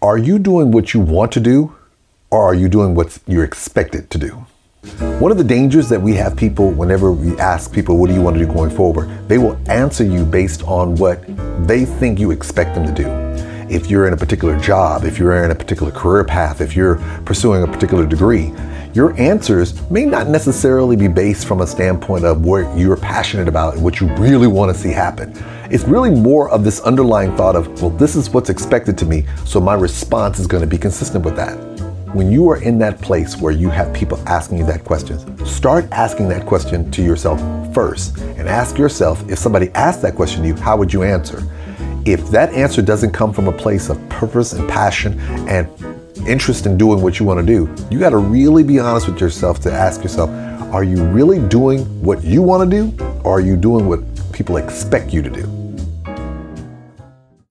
Are you doing what you want to do or are you doing what you're expected to do? One of the dangers that we have people, whenever we ask people, what do you want to do going forward? They will answer you based on what they think you expect them to do. If you're in a particular job, if you're in a particular career path, if you're pursuing a particular degree, your answers may not necessarily be based from a standpoint of what you're passionate about and what you really want to see happen. It's really more of this underlying thought of, well, this is what's expected to me, so my response is going to be consistent with that. When you are in that place where you have people asking you that question, start asking that question to yourself first and ask yourself if somebody asked that question to you, how would you answer? If that answer doesn't come from a place of purpose and passion and interest in doing what you want to do, you got to really be honest with yourself to ask yourself, are you really doing what you want to do or are you doing what people expect you to do?